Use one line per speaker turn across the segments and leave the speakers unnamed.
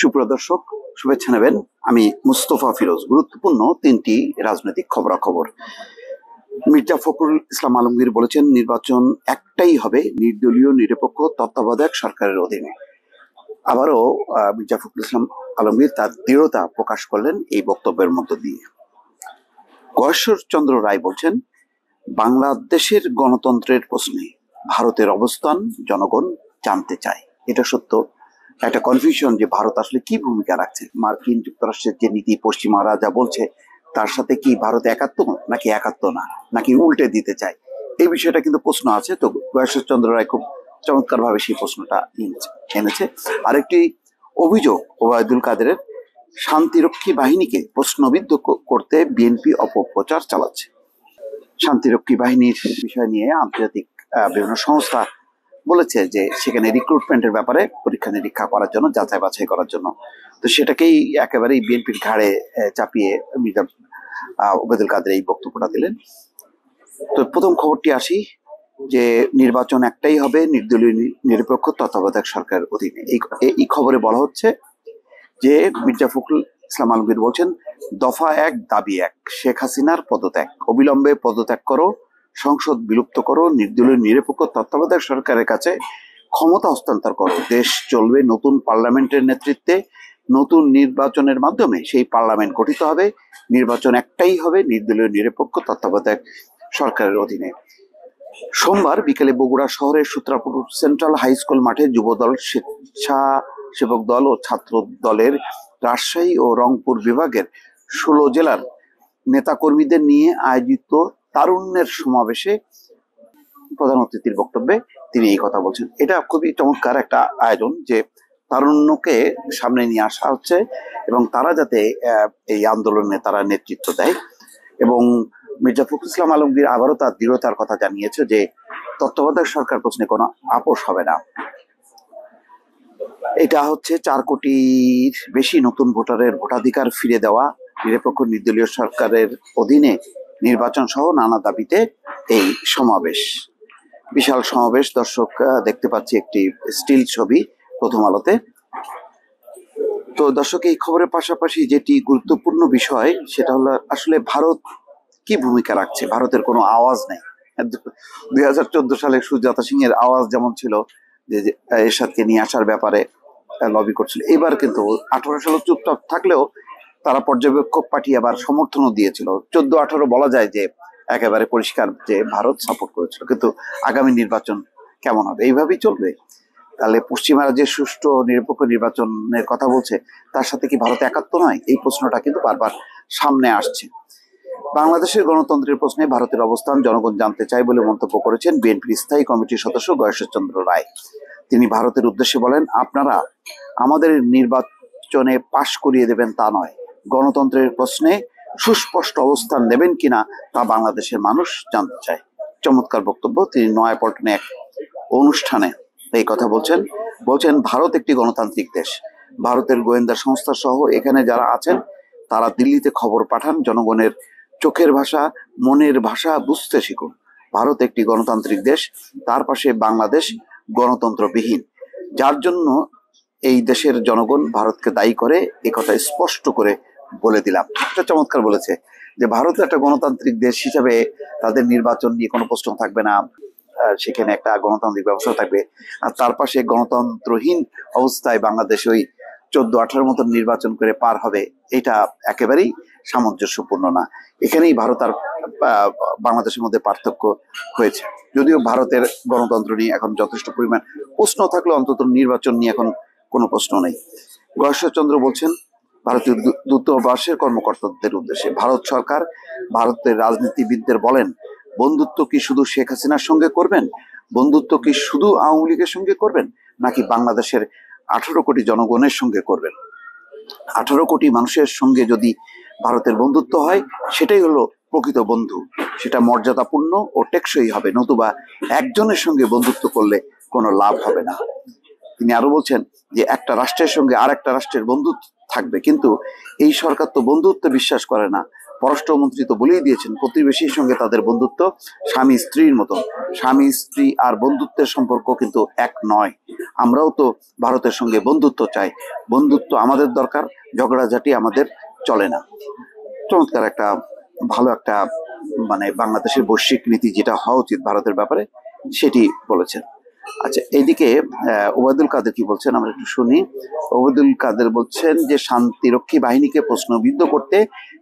সুপ্রিয় দর্শক, শুভেচ্ছা নেবেন। আমি মুস্তফা ফিরোজ, গুরুত্বপূর্ণ তিনটি রাজনৈতিক খবরাখবর। মির্জা ফখরুল ইসলাম আলমগীর বলেছেন, নির্বাচন একটাই হবে নির্দলীয়, নিরপেক্ষ, তত্ত্বাবধায়ক সরকারের অধীনে। আবারও মির্জা ফখরুল ইসলাম আলমগীর তার দৃঢ়তা প্রকাশ করলেন এই বক্তব্যের মধ্য দিয়ে। গয়েশ্বর চন্দ্র রায় বলছেন, বাংলাদেশের গণতন্ত্রের প্রশ্নে ভারতের অবস্থান জনগণ জানতে চায়। এটা সত্য। একটা কনফিউশন যে ভারত আসলে কি ভূমিকা রাখছে? মার্কিন যুক্তরাষ্ট্রের যে নীতি পশ্চিমারা যা বলছে, তার সাথে কি ভারত একাত্ম নাকি একাত্ম না? নাকি উল্টে দিতে চায়? এই বিষয়টা কিন্তু প্রশ্ন আছে। তো গয়েশ্বর চন্দ্র রায় খুব চমৎকার ভাবে সেই প্রশ্নটা এনেছে আরেকটি অভিযোগ ওবায়দুল কাদেরের শান্তিরক্ষী বাহিনীকে প্রশ্নবিদ্ধ করতে বিএনপি অপপ্রচার চালাচ্ছে। শান্তিরক্ষী বাহিনীর বিষয় নিয়ে আন্তর্জাতিক বিভিন্ন সংস্থা বলেছে যে সেখানে রিক্রুটমেন্টের ব্যাপারে পরীক্ষা নিরীক্ষা করার জন্য যাচাই বাছাই করার জন্য। তো সেটাকেই একেবারেই বিএনপির ঘাড়ে চাপিয়ে মির্জা আহ, ওবায়দুল কাদের এই বক্তব্যটা দিলেন। তো প্রথম খবরটি আসি যে নির্বাচন একটাই হবে নির্দলীয় নিরপেক্ষ তত্ত্বাবধায়ক সরকারের অধীনে। এই খবরে বলা হচ্ছে যে মির্জা ফখরুল ইসলাম আলমগীর বলছেন দফা এক দাবি এক। শেখ হাসিনার পদত্যাগ। অবিলম্বে পদত্যাগ করো সংসদ বিলুপ্ত করো নির্দলীয়, নিরপেক্ষ তত্ত্বাবধায়ক সরকারের কাছে ক্ষমতা হস্তান্তর করো। দেশ চলবে নতুন পার্লামেন্টের নেতৃত্বে। নতুন নির্বাচনের মাধ্যমে সেই পার্লামেন্ট গঠিত হবে। নির্বাচন একটাই হবে নির্দলীয়, নিরপেক্ষ তত্ত্বাবধায়ক সরকারের অধীনে। সোমবার বিকেলে বগুড়া শহরের সূত্রাপুর সেন্ট্রাল হাই স্কুল মাঠে যুবদল, স্বেচ্ছাসেবক দল ও ছাত্র দলের রাজশাহী ও রংপুর বিভাগের ষোলো জেলার নেতাকর্মীদের নিয়ে আয়োজিত তারুণ্যের সমাবেশে প্রধান অতিথির বক্তব্যে তিনি এই কথা বলছেন। এটা খুবই চমৎকার একটা আয়োজন যে তারুণ্যকে সামনে নিয়ে আসা হচ্ছে এবং তারা যাতে এই আন্দোলনে তারা নেতৃত্ব দেয় এবং মির্জা ফখরুল ইসলাম আলমগীর আবারও তার দৃঢ়তার কথা জানিয়েছে যে তত্ত্বাবধায়ক সরকার প্রশ্নে কোনো আপোষ হবে না। এটা হচ্ছে চার কোটির বেশি নতুন ভোটারের ভোটাধিকার ফিরে দেওয়া। নিরপেক্ষ নির্দলীয় সরকারের অধীনে নির্বাচন সহ নানা দাবিতে এই সমাবেশ। বিশাল সমাবেশ, দর্শক দেখতে পাচ্ছি একটি স্টিল ছবি প্রথম আলোতে। তো দর্শক, এই খবরের পাশাপাশি যেটি গুরুত্বপূর্ণ বিষয়, সেটা হলো আসলে ভারত কি ভূমিকা রাখছে? ভারতের কোনো আওয়াজ নেই। দুই হাজার চোদ্দ সালে সুজাতা সিং এর আওয়াজ যেমন ছিল, যে এরশাদকে নিয়ে আসার ব্যাপারে লবি করছিল। এবার কিন্তু আঠারো সালে চুপচাপ থাকলেও তারা পর্যবেক্ষক পাঠিয়ে আবার সমর্থনও দিয়েছিল। চোদ্দ আঠারো বলা যায় যে একেবারে পরিষ্কার যে ভারত সাপোর্ট করেছিল, কিন্তু আগামী নির্বাচন কেমন হবে? এইভাবেই চলবে? তাহলে পশ্চিমারা যে সুষ্ঠু নিরপেক্ষ নির্বাচনের কথা বলছে, তার সাথে কি ভারত একাত্ম নয়? এই প্রশ্নটা কিন্তু বারবার সামনে আসছে। বাংলাদেশের গণতন্ত্রের প্রশ্নে ভারতের অবস্থান জনগণ জানতে চায় বলে মন্তব্য করেছেন বিএনপির স্থায়ী কমিটির সদস্য গয়েশ্বরচন্দ্র রায়। তিনি ভারতের উদ্দেশ্যে বলেন, আপনারা আমাদের নির্বাচনে পাশ করিয়ে দেবেন তা নয়। গণতন্ত্রের প্রশ্নে সুস্পষ্ট অবস্থান নেবেন কিনা তা বাংলাদেশের মানুষ জানতে চায়। চমৎকার বক্তব্য। তিনি নয়াপল্টনে এক অনুষ্ঠানে এই কথা বলছেন। বলছেন, ভারত একটি গণতান্ত্রিক দেশ। ভারতের গোয়েন্দা সংস্থা সহ এখানে যারা আছেন, তারা দিল্লিতে খবর পাঠান, জনগণের চোখের ভাষা, মনের ভাষা বুঝতে শিখুন। ভারত একটি গণতান্ত্রিক দেশ, তার পাশে বাংলাদেশ গণতন্ত্রবিহীন। যার জন্য এই দেশের জনগণ ভারতকে দায়ী করে, এ কথা স্পষ্ট করে বলে দিলাম। এটা চমৎকার বলেছে যে ভারত একটা গণতান্ত্রিক দেশ হিসাবে তাদের নির্বাচন নিয়ে কোনো প্রশ্ন থাকবে না। সেখানে একটা গণতান্ত্রিক ব্যবস্থা থাকবে। আর তার পাশে গণতন্ত্রহীন অবস্থায় বাংলাদেশ ওই চোদ্দ আঠারো মতন নির্বাচন করে পার হবে, এটা একেবারেই সামঞ্জস্যপূর্ণ না। এখানেই ভারত আর বাংলাদেশের মধ্যে পার্থক্য হয়েছে। যদিও ভারতের গণতন্ত্র নিয়ে এখন যথেষ্ট পরিমাণ প্রশ্ন থাকলে অন্তত নির্বাচন নিয়ে এখন কোনো প্রশ্ন নেই। গয়েশ্বরচন্দ্র বলছেন ভারতীয় দূতাবাসের কর্মকর্তাদের উদ্দেশ্যে ভারত সরকার ভারতের রাজনীতিবিদদের বলেন, বন্ধুত্ব কি শুধু শেখ হাসিনার সঙ্গে করবেন? বন্ধুত্ব কি শুধু আওয়ামী লীগের সঙ্গে করবেন? নাকি বাংলাদেশের আঠারো কোটি জনগণের সঙ্গে করবেন? আঠারো কোটি মানুষের সঙ্গে যদি ভারতের বন্ধুত্ব হয়, সেটাই হলো প্রকৃত বন্ধু। সেটা মর্যাদাপূর্ণ ও টেকসই হবে, নতুবা একজনের সঙ্গে বন্ধুত্ব করলে কোনো লাভ হবে না। তিনি আরও বলছেন যে, একটা রাষ্ট্রের সঙ্গে আর একটা রাষ্ট্রের বন্ধুত্ব থাকবে। কিন্তু এই সরকার তো বন্ধুত্বে বিশ্বাস করে না। পররাষ্ট্রমন্ত্রী তো বলেই দিয়েছেন, প্রতিবেশীর সঙ্গে তাদের বন্ধুত্ব স্বামী স্ত্রীর মতো স্বামী, স্ত্রী আর বন্ধুত্বের সম্পর্ক কিন্তু এক নয়। আমরাও তো ভারতের সঙ্গে বন্ধুত্ব চাই। বন্ধুত্ব আমাদের দরকার, ঝগড়াঝাটি আমাদের চলে না। চমৎকার একটা, ভালো একটা মানে বাংলাদেশের বৈশ্বিক নীতি যেটা হওয়া উচিত ভারতের ব্যাপারে, সেটি বলেছেন। আচ্ছা এইদিকে আহ, ওবায়দুল কাদের কি বলছেন? আমরা একটু শুনি। ওবায়দুল কাদের বলছেন যে শান্তিরক্ষী বাহিনীকে প্রশ্নবিদ্ধ করতে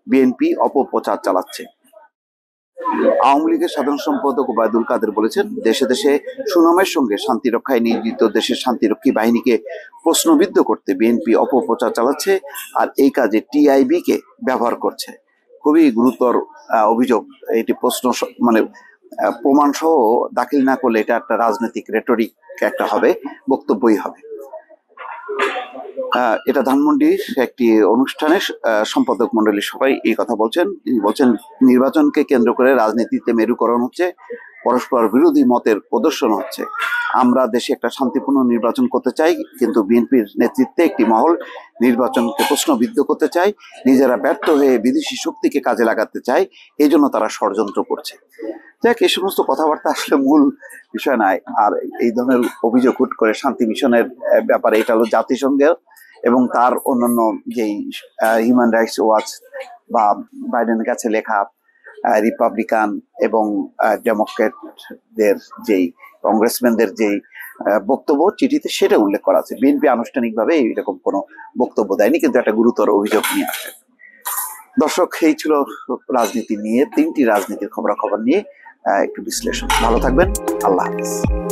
বিএনপি অপপ্রচার চালাচ্ছে। আওয়ামী লীগের সাধারণ সম্পাদক ওবায়দুল কাদের বলেছেন দেশে দেশে সুনামের সঙ্গে শান্তি রক্ষায় নিয়োজিত দেশের শান্তিরক্ষী বাহিনীকে প্রশ্নবিদ্ধ করতে বিএনপি অপপ্রচার চালাচ্ছে আর এই কাজে টিআইবি কে ব্যবহার করছে। খুবই গুরুতর অভিযোগ। এটি প্রশ্ন মানে প্রমাণ সহ দাখিল না করলে এটা একটা রাজনৈতিক রেটরিক একটা হবে, বক্তব্যই হবে। এটা ধানমন্ডির একটি অনুষ্ঠানে সম্পাদক মন্ডলী সবাই এই কথা বলছেন। তিনি বলছেন, নির্বাচনকে কেন্দ্র করে রাজনীতিতে মেরুকরণ হচ্ছে। পরস্পর বিরোধী মতের প্রদর্শন হচ্ছে। আমরা দেশে একটা শান্তিপূর্ণ নির্বাচন করতে চাই, কিন্তু বিএনপির নেতৃত্বে একটি মহল নির্বাচনকে প্রশ্নবিদ্ধ করতে চায় নিজেরা ব্যর্থ হয়ে বিদেশি শক্তিকে কাজে লাগাতে চায় এই জন্য তারা ষড়যন্ত্র করছে। যাক, এই সমস্ত কথাবার্তা আসলে মূল বিষয় নয়, আর এই ধরনের অভিযোগ হুট করে শান্তি মিশনের ব্যাপারে এটা হলো জাতিসংঘের এবং তার অন্যান্য যেই হিউম্যান রাইটস ওয়াচ বা বাইডেনের কাছে লেখা রিপাবলিকান এবং ডেমোক্রেটদের যেই কংগ্রেসম্যানদের যেই বক্তব্য, চিঠিতে সেটা উল্লেখ করা আছে। বিএনপি আনুষ্ঠানিকভাবে এইরকম কোনো বক্তব্য দেয়নি, কিন্তু একটা গুরুতর অভিযোগ নিয়ে আসে। দর্শক, এই ছিল রাজনীতি নিয়ে, তিনটি রাজনীতির খবরাখবর নিয়ে একটু বিশ্লেষণ। ভালো থাকবেন, আল্লাহ হাফিজ।